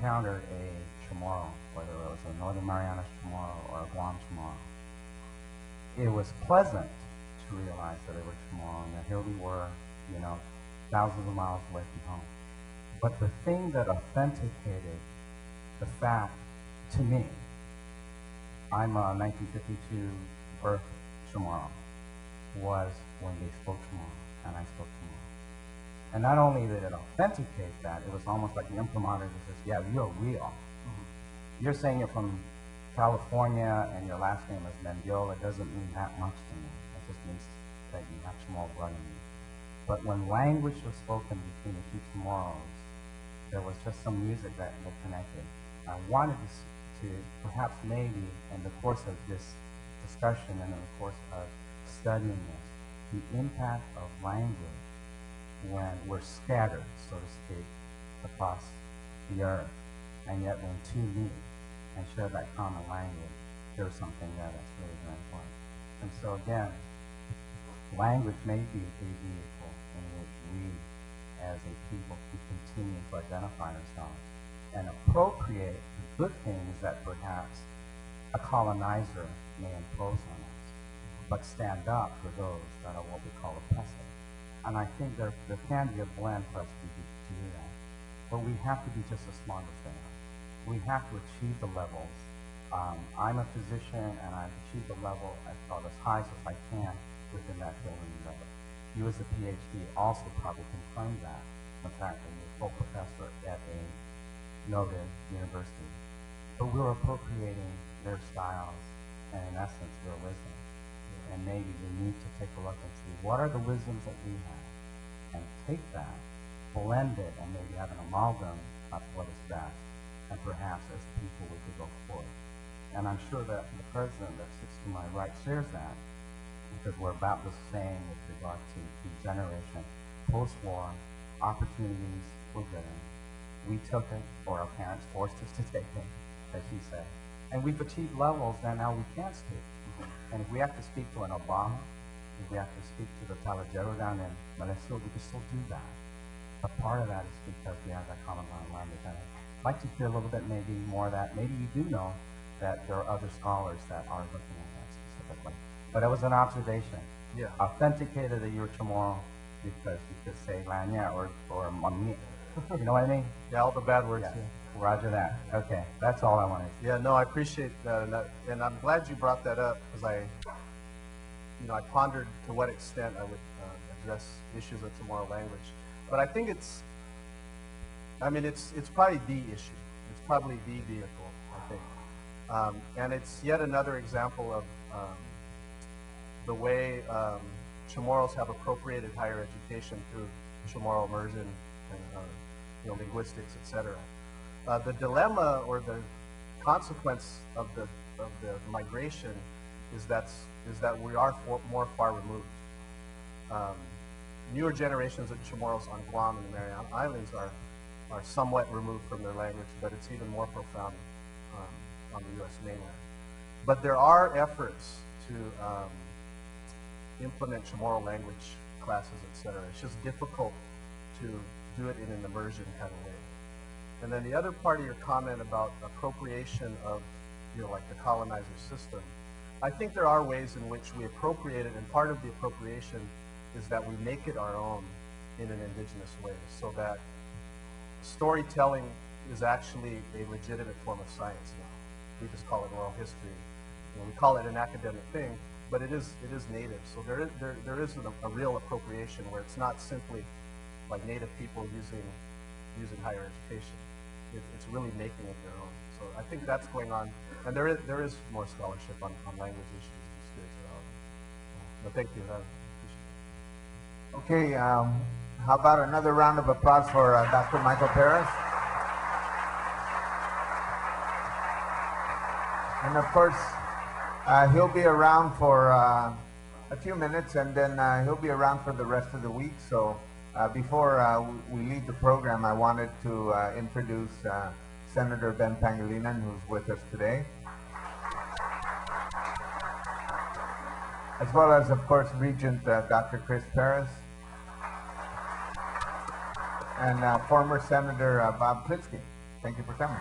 encountered a Chamorro, whether it was a Northern Marianas Chamorro or a Guam Chamorro, it was pleasant to realize that they were Chamorro and that here we were, you know, thousands of miles away from home. But the thing that authenticated the fact to me, I'm a 1952 birth Chamorro, was when they spoke Chamorro and I spoke Chamorro. And not only did it authenticate that, it was almost like the imprimatur that says, yeah, you're real. Mm-hmm. You're saying you're from California and your last name is Mendiola. Doesn't mean that much to me. It just means that you have Chamorro blood in you. But when language was spoken between the two Chamorros, there was just some music that, that connected. I wanted to, to perhaps maybe in the course of this discussion and in the course of studying this, the impact of language when we're scattered, so to speak, across the earth, and yet when two meet and share that common language, there's something there that's really very important. And so again, language may be a vehicle in which we, as a people, can continue to identify ourselves and appropriate the good things that perhaps a colonizer may impose on us, but stand up for those that are what we call oppressive. And I think there, there can be a blend for us to do, to do that. But we have to be just as smart as they are. We have to achieve the levels. Um, I'm a physician, and I've achieved the level as far as high as I can within that building level. You as a PhD also probably can claim that. In fact, that you're a full professor at a noted university. But we're appropriating their styles and in essence their wisdom. And maybe we need to take a look and see what are the wisdoms that we have and take that, blend it, and maybe have an amalgam of what is best. And perhaps as people we could go forward. And I'm sure that the president that sits to my right shares that because we're about the same with regard to the generation. Post-war, opportunities were given. We took it, or our parents forced us to take it, as you say. And we've achieved levels that now we can't speak. And if we have to speak to an Obama, if we have to speak to the Talajero down in Malaysia, we can still do that. But part of that is because we have that common ground language. And I'd like to hear a little bit maybe more of that. Maybe you do know that there are other scholars that are looking at that specifically. But it was an observation. Yeah. Authenticated that you were Chamorro because you could say Lanya or, or Mami. You know what I mean? Yeah, all the bad words. Yeah. Yeah. Roger that. Okay. That's all I wanted. Yeah, no, I appreciate that, and, that, and I'm glad you brought that up because I, you know, I pondered to what extent I would uh, address issues of Chamorro language, but I think it's, I mean, it's it's probably the issue. It's probably the vehicle, I think, um, and it's yet another example of um, the way um, Chamorros have appropriated higher education through Chamorro immersion and uh, you know linguistics, et cetera. Uh, the dilemma or the consequence of the of the migration is that's is that we are for, more far removed. Um, newer generations of Chamorros on Guam and the Mariana Islands are are somewhat removed from their language, but it's even more profound um, on the U.S. mainland. But there are efforts to um, implement Chamorro language classes, et cetera. It's just difficult to do it in an immersion kind of way. And then the other part of your comment about appropriation of, you know, like the colonizer system, I think there are ways in which we appropriate it, and part of the appropriation is that we make it our own in an indigenous way, so that storytelling is actually a legitimate form of science now. We just call it oral history. You know, we call it an academic thing, but it is it is native. So there is there, there is a, a real appropriation where it's not simply like native people using using higher education. It, it's really making it their own. So I think that's going on, and there is there is more scholarship on, on language issues these days. Um, but thank you. Okay, um, how about another round of applause for uh, Dr. Michael Perez? And of course, uh, he'll be around for uh, a few minutes and then uh, he'll be around for the rest of the week. So uh, before uh, we leave the program, I wanted to uh, introduce uh, Senator Ben Pangelinan, who's with us today. As well as, of course, Regent uh, Dr. Chris Perez and uh, former Senator Bob Klitzkie. Thank you for coming.